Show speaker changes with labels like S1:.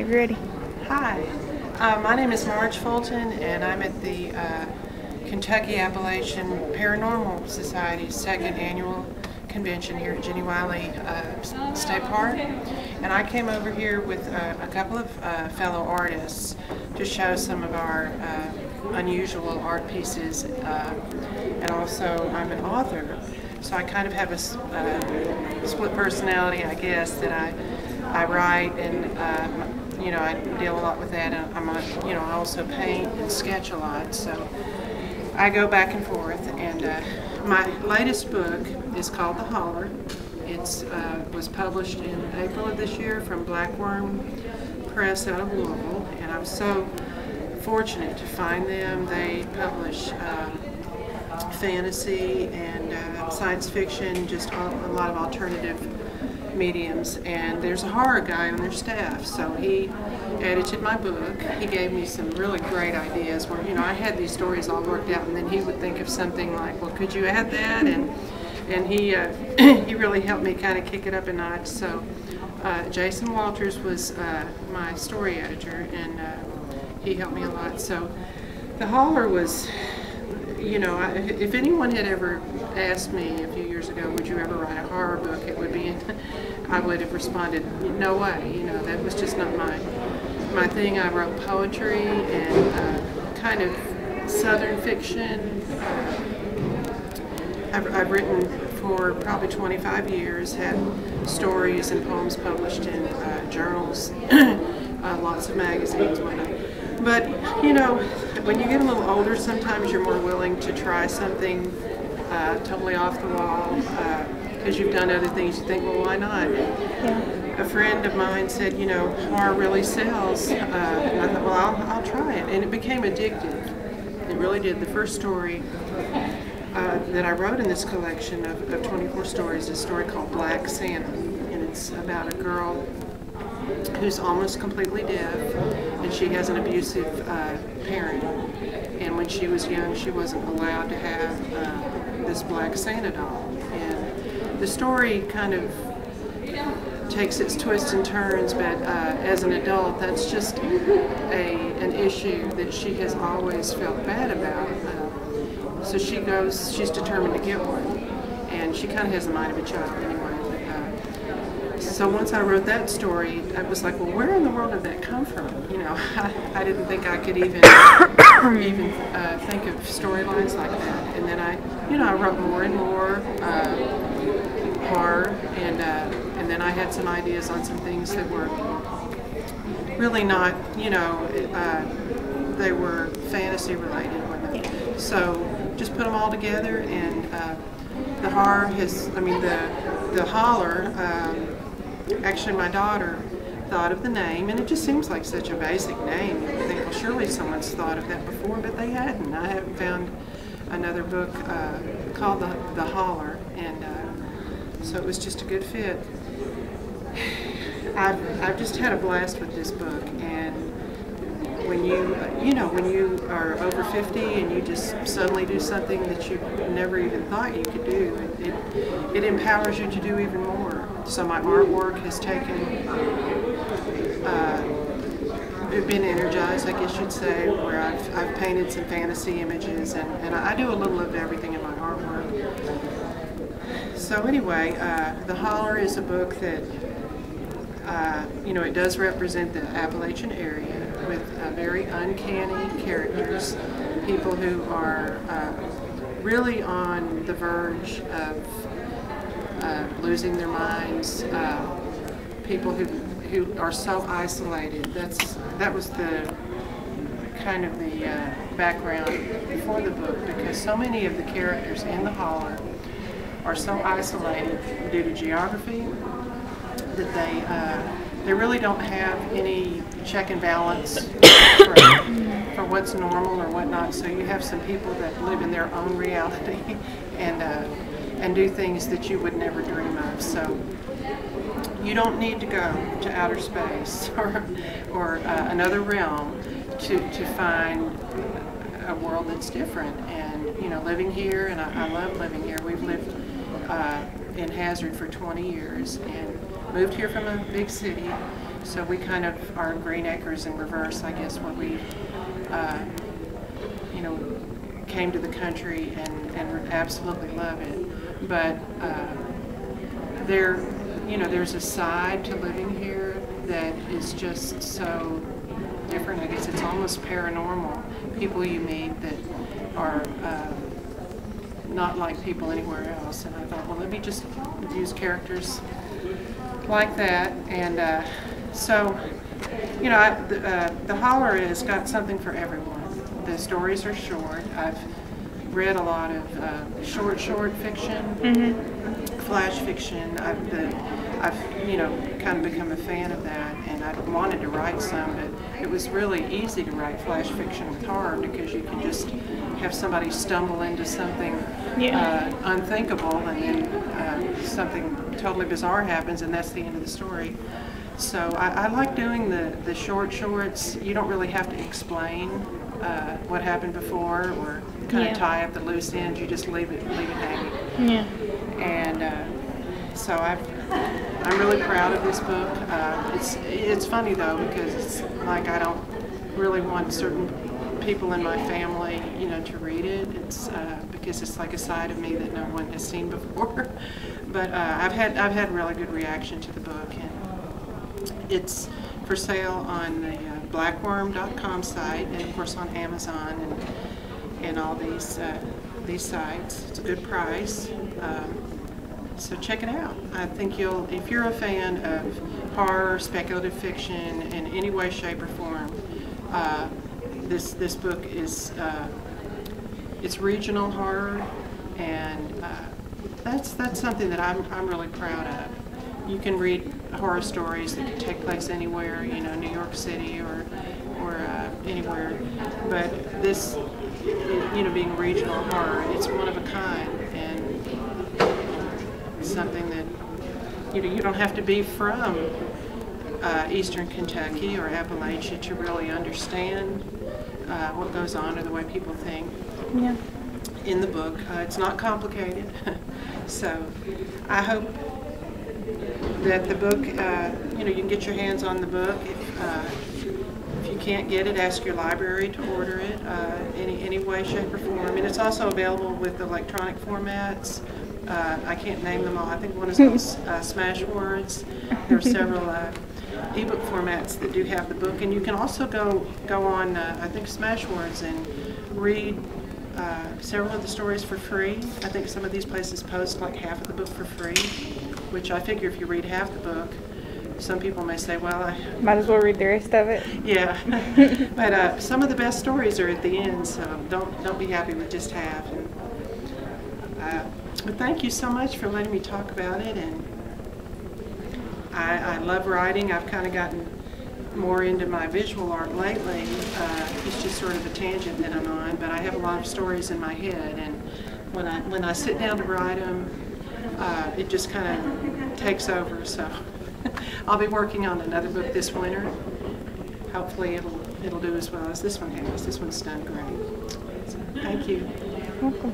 S1: you're ready.
S2: Hi, uh, my name is Marge Fulton, and I'm at the uh, Kentucky Appalachian Paranormal Society's second annual convention here at Jenny Wiley uh, State Park. And I came over here with uh, a couple of uh, fellow artists to show some of our uh, unusual art pieces. And also, I'm an author, so I kind of have a split personality, I guess, that I, I write and you know, I deal a lot with that. And I'm a, you know, I also paint and sketch a lot. So I go back and forth. And uh, my latest book is called The Holler. It uh, was published in April of this year from BlackWyrm Press out of Louisville. And I'm so fortunate to find them. They publish um, fantasy and uh, science fiction, just a lot of alternative mediums, and there's a horror guy on their staff. So he edited my book. He gave me some really great ideas where, you know, I had these stories all worked out, and then he would think of something like, well, could you add that? And and he uh, he really helped me kind of kick it up a notch. So uh, Jason Walters was uh, my story editor, and uh, he helped me a lot. So the holler was you know, I, if anyone had ever asked me a few years ago, would you ever write a horror book, it would be, I would have responded, no way. You know, that was just not my my thing. I wrote poetry and uh, kind of southern fiction. I've, I've, written for probably 25 years, had stories and poems published in uh, journals, uh, lots of magazines, whatnot. But, you know, when you get a little older, sometimes you're more willing to try something uh, totally off the wall because uh, you've done other things. You think, well, why not? Yeah. A friend of mine said, you know, horror really sells. Uh, and I thought, well, I'll, I'll try it. And it became addictive. It really did. The first story uh, that I wrote in this collection of, of 24 stories is a story called Black Santa. And it's about a girl who's almost completely deaf, and she has an abusive uh, parent. And when she was young, she wasn't allowed to have uh, this black Santa doll. And the story kind of takes its twists and turns, but uh, as an adult, that's just a an issue that she has always felt bad about. Uh, so she goes, she's determined to get one, and she kind of has the mind of a child so once I wrote that story, I was like, well, where in the world did that come from? You know, I, I didn't think I could even even uh, think of storylines like that. And then I, you know, I wrote more and more uh, horror, and uh, and then I had some ideas on some things that were really not, you know, uh, they were fantasy related. So just put them all together, and uh, the horror has, I mean, the the holler. Um, actually my daughter thought of the name, and it just seems like such a basic name. You think, well, surely someone's thought of that before, but they hadn't. I haven't found another book uh, called the, the Holler, and uh, so it was just a good fit. I've, I've just had a blast with this book, and when you, you know, when you are over 50 and you just suddenly do something that you never even thought you could do, it, it, it empowers you to do even more. So my artwork has taken, uh, been energized, I guess you'd say, where I've, I've painted some fantasy images, and, and I do a little of everything in my artwork. So anyway, uh, The Holler is a book that, uh, you know, it does represent the Appalachian area with uh, very uncanny characters, people who are uh, really on the verge of uh, losing their minds, uh, people who who are so isolated. That's that was the kind of the uh, background for the book because so many of the characters in the holler are so isolated due to geography that they uh, they really don't have any check and balance for, for, what's normal or whatnot. So you have some people that live in their own reality and uh, and do things that you would never dream of. So you don't need to go to outer space or, or uh, another realm to, to find a world that's different. And, you know, living here, and I, I love living here. We've lived uh, in Hazard for 20 years and moved here from a big city So we kind of are Green Acres in reverse, I guess, where we, uh, you know, came to the country and, and absolutely love it. But uh, there, you know, there's a side to living here that is just so different. I guess it's almost paranormal. People you meet that are uh, not like people anywhere else. And I thought, well, let me just use characters like that. And uh, so, you know, I, the, uh, the Holler has got something for everyone. The stories are short. I've read a lot of uh, short, short fiction,
S1: Mm-hmm.
S2: flash fiction. I've, the, I've, you know, kind of become a fan of that, and I wanted to write some, but it was really easy to write flash fiction with horror because you can just have somebody stumble into something
S1: Yeah.
S2: uh, unthinkable, and then uh, something totally bizarre happens, and that's the end of the story. So I, I like doing the, the short shorts. You don't really have to explain uh, what happened before or kind
S1: Yeah.
S2: of tie up the loose ends. You just leave it leave it hanging.
S1: Yeah.
S2: And uh, so I've, I'm really proud of this book. Uh, it's it's funny though because it's like I don't really want certain people in my family, you know, to read it. It's uh, because it's like a side of me that no one has seen before. but uh, I've had I've had really good reaction to the book, and it's for sale on the uh, BlackWyrm.com site, and of course on Amazon and and all these uh, these sites. It's a good price. Um, so check it out. I think you'll, if you're a fan of horror, speculative fiction in any way, shape, or form, uh, this this book is uh, it's regional horror, and uh, that's that's something that I'm I'm really proud of. You can read horror stories that can take place anywhere, you know, New York City or or uh, anywhere, but this, you know, being regional horror, it's one of a kind, and something that you know you don't have to be from uh, Eastern Kentucky or Appalachia to really understand uh, what goes on or the way people think
S1: Yeah.
S2: in the book. Uh, it's not complicated, so I hope that the book, uh, you know, you can get your hands on the book. If, uh, if you can't get it, ask your library to order it uh, any any way, shape, or form. And it's also available with electronic formats. Uh, I can't name them all. I think one is called uh, Smashwords. There are several uh, ebook formats that do have the book, and you can also go go on uh, I think Smashwords and read uh, several of the stories for free. I think some of these places post like half of the book for free, which I figure if you read half the book, some people may say, well, I,
S1: Might as well read the rest of it.
S2: yeah. but uh, some of the best stories are at the end, so don't don't be happy with just half. And, uh, but thank you so much for letting me talk about it, and I, I love writing. I've kind of gotten more into my visual art lately. Uh, it's just sort of a tangent that I'm on, but I have a lot of stories in my head, and when I when I sit down to write them, uh, it just kind of takes over. So I'll be working on another book this winter. Hopefully, it'll it'll do as well as this one has. This one's done great. So, thank you.
S1: Welcome.